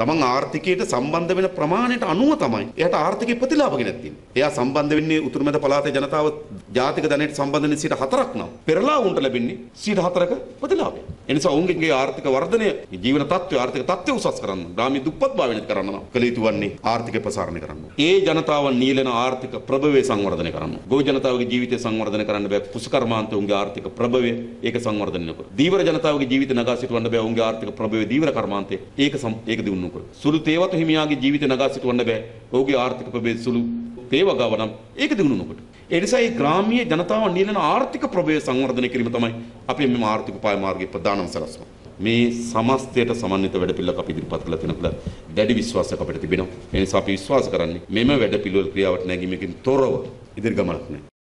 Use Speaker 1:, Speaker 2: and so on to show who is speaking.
Speaker 1: තමන් ආර්ථිකයට සම්බන්ධ වෙන ප්‍රමාණයට අනුව තමයි එයාට ආර්ථිකය ප්‍රතිලාභ ගෙනත් තියෙන්නේ. එයා සම්බන්ධ වෙන්නේ උතුරු මැද පළාතේ ජනතාව ජාතික ධනයට සම්බන්ධ වෙන 4ක් නම් පෙරලා උන්ට ලැබෙන්නේ 4ක ප්‍රතිලාභය. ඒ නිසා ඔවුන්ගේ ආර්ථික වර්ධනය, ජීවන තත්ත්වය, ආර්ථික තත්ත්වය උසස් කරන්න, ග්‍රාමීය දුප්පත් භාවය නැති කරන්න නම් කළ යුතු වන්නේ ආර්ථික ප්‍රසාරණය කරන්න. ඒ ජනතාව නීලන ආර්ථික ප්‍රභවය සංවර්ධනය කරන්න. ගෝ ජනතාවගේ ජීවිතය සංවර්ධනය කරන්න බෑ. කුසකර්මාන්ත උන්ගේ ආර්ථික ප්‍රභවය ඒක සංවර්ධනය නොකර. දීවර ජනතාවගේ ජීවිත නගා සිටවන්න බෑ. උන්ගේ ආර්ථික ප්‍රභවය දීවර කර්මාන්තේ ඒක ඒක දිනු නොකර. සුළු තේවතු හිමියාගේ ජීවිත නගා සිටවන්න බෑ. ඔහුගේ ආර්ථික ප්‍රභවය සුළු තේවගාව නම් ඒක දිනු නොකොට. ඒ නිසා මේ ග්‍රාමීය ජනතාව නිලන ආර්ථික ප්‍රභවය සංවර්ධනය කිරීම තමයි අපේ මේ ආර්ථික පාය මාර්ගයේ ප්‍රධානම සලස්ම. මේ සමස්තයට සමන්විත වැඩපිළිවෙලක් අපි ඉදිරිපත් කළා තියෙනකොට දැඩි විශ්වාසයක් අපිට තිබෙනවා. ඒ නිසා අපි විශ්වාස කරන්නේ මෙම වැඩපිළිවෙල ක්‍රියාවට නැගීමකින් තොරව ඉදිරි ගමනක් නෑ.